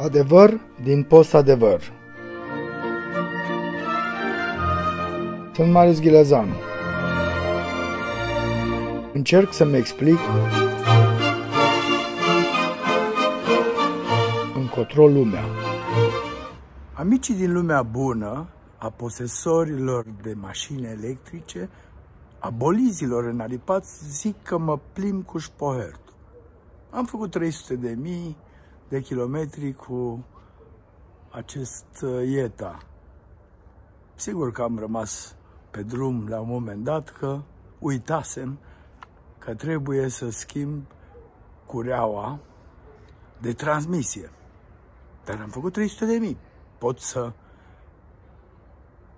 Adevăr din post-adevăr Sunt Marius Ghilezanu Încerc să-mi explic încotro lumea. Amicii din lumea bună, a posesorilor de mașini electrice, a bolizilor înaripați, zic că mă plim cu șpohertul. Am făcut 300 de mii de kilometri cu acest uh, IETA. Sigur că am rămas pe drum la un moment dat că uitasem că trebuie să schimb cureaua de transmisie. Dar am făcut 300 de mii. Pot să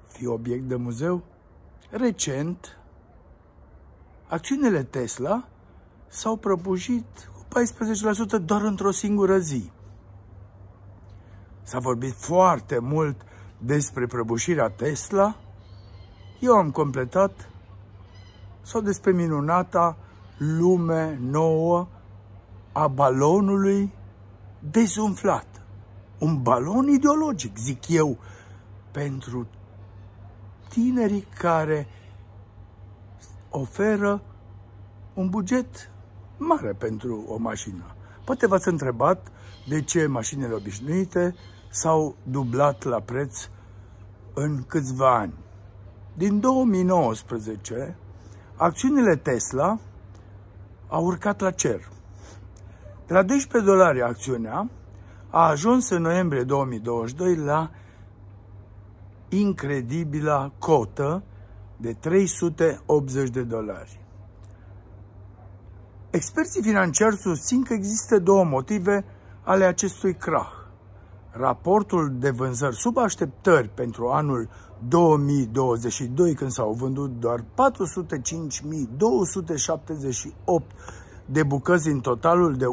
fi obiect de muzeu? Recent, acțiunile Tesla s-au prăbușit 14% doar într-o singură zi. S-a vorbit foarte mult despre prăbușirea Tesla. Eu am completat sau despre minunata lume nouă a balonului dezumflat. Un balon ideologic, zic eu, pentru tinerii care oferă un buget mare pentru o mașină. Poate v-ați întrebat de ce mașinile obișnuite s-au dublat la preț în câțiva ani. Din 2019, acțiunile Tesla au urcat la cer. De la 12 dolari acțiunea, a ajuns în noiembrie 2022 la incredibila cotă de 380 de dolari. Experții financiari susțin că există două motive ale acestui krah. Raportul de vânzări sub așteptări pentru anul 2022, când s-au vândut doar 405.278 de bucăți din totalul de 1,31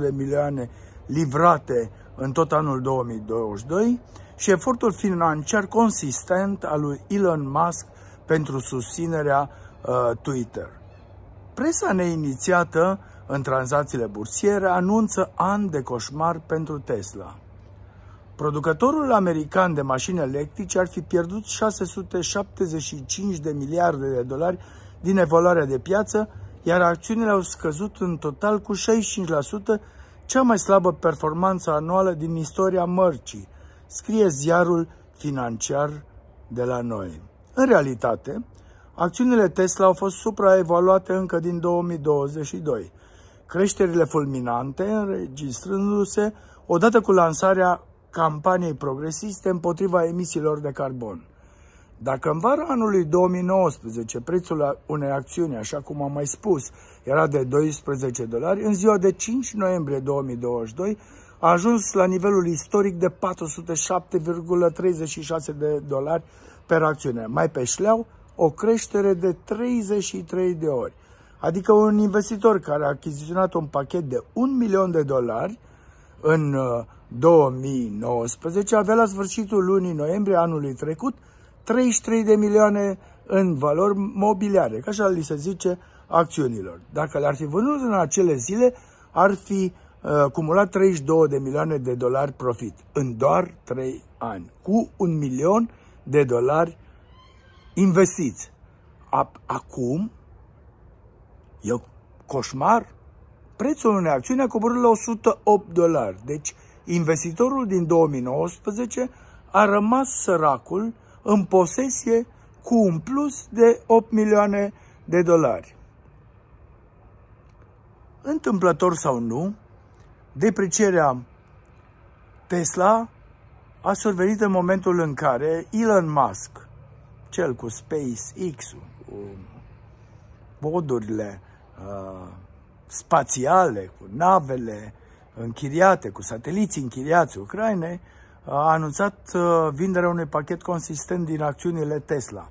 de milioane livrate în tot anul 2022 și efortul financiar consistent al lui Elon Musk pentru susținerea uh, Twitter. Presa neinițiată în tranzacțiile bursiere anunță an de coșmar pentru Tesla. Producătorul american de mașini electrice ar fi pierdut 675 de miliarde de dolari din evaluarea de piață, iar acțiunile au scăzut în total cu 65%, cea mai slabă performanță anuală din istoria mărcii, scrie ziarul financiar de la noi. În realitate, Acțiunile Tesla au fost supraevaluate încă din 2022, creșterile fulminante înregistrându-se odată cu lansarea campaniei progresiste împotriva emisiilor de carbon. Dacă în vara anului 2019 prețul unei acțiuni, așa cum am mai spus, era de 12 dolari, în ziua de 5 noiembrie 2022 a ajuns la nivelul istoric de 407,36 de dolari per acțiune. Mai pe șleau, o creștere de 33 de ori. Adică un investitor care a achiziționat un pachet de 1 milion de dolari în 2019 uh, avea la sfârșitul lunii noiembrie anului trecut 33 de milioane în valori mobiliare, ca așa li se zice acțiunilor. Dacă le-ar fi vândut în acele zile, ar fi uh, cumulat 32 de milioane de dolari profit în doar 3 ani, cu un milion de dolari investiți. Acum e coșmar. Prețul unei acțiuni a coborât la 108 dolari. Deci investitorul din 2019 a rămas săracul în posesie cu un plus de 8 milioane de dolari. Întâmplător sau nu, deprecierea Tesla a survenit în momentul în care Elon Musk cel cu SpaceX-ul, cu podurile uh, spațiale, cu navele închiriate, cu sateliții închiriați Ucrainei, a anunțat uh, vinderea unui pachet consistent din acțiunile Tesla.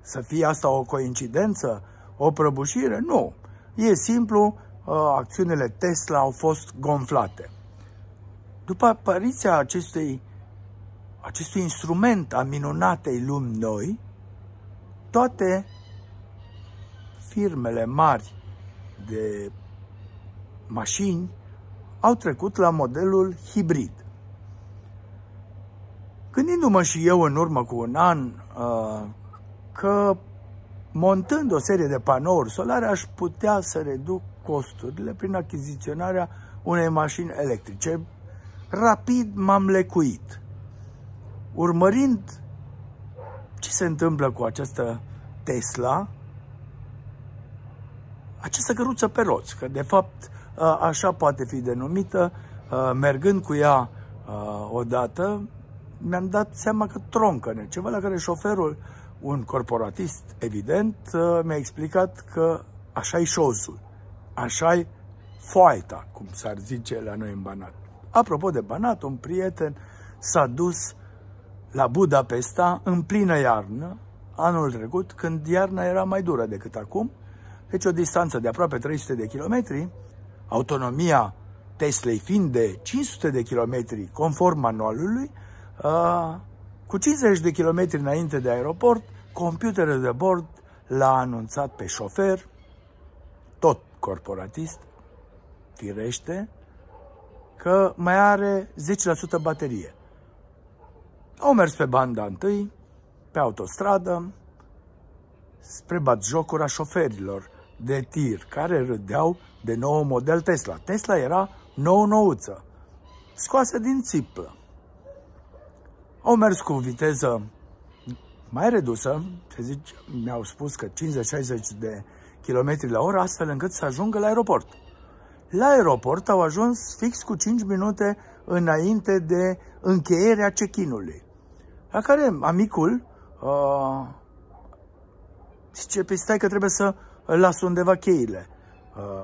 Să fie asta o coincidență, o prăbușire? Nu. E simplu, uh, acțiunile Tesla au fost gonflate. După apariția acestei acestui instrument a minunatei lumi noi, toate firmele mari de mașini au trecut la modelul hibrid. Gândindu-mă și eu în urmă cu un an uh, că montând o serie de panouri solare aș putea să reduc costurile prin achiziționarea unei mașini electrice. Rapid m-am lecuit. Urmărind ce se întâmplă cu această Tesla, această căruță pe roți, că de fapt așa poate fi denumită, mergând cu ea odată, mi-am dat seama că troncăne, ceva la care șoferul, un corporatist, evident, mi-a explicat că așa e șozul, așa e foaita, cum s-ar zice la noi în Banat. Apropo de Banat, un prieten s-a dus la Budapesta în plină iarnă, anul trecut, când iarna era mai dură decât acum, deci o distanță de aproape 300 de kilometri, autonomia Teslei fiind de 500 de kilometri conform manualului, cu 50 de kilometri înainte de aeroport, computerul de bord l-a anunțat pe șofer, tot corporatist, firește, că mai are 10% baterie. Au mers pe banda întâi, pe autostradă, spre batjocura șoferilor de tir, care râdeau de nou model Tesla. Tesla era nou-nouță, scoasă din țiplă. Au mers cu viteză mai redusă, se zice, mi-au spus că 50-60 de km la oră, astfel încât să ajungă la aeroport. La aeroport au ajuns fix cu 5 minute înainte de încheierea check-in-ului. La care amicul uh, zice, pe păi stai că trebuie să las undeva cheile. Uh,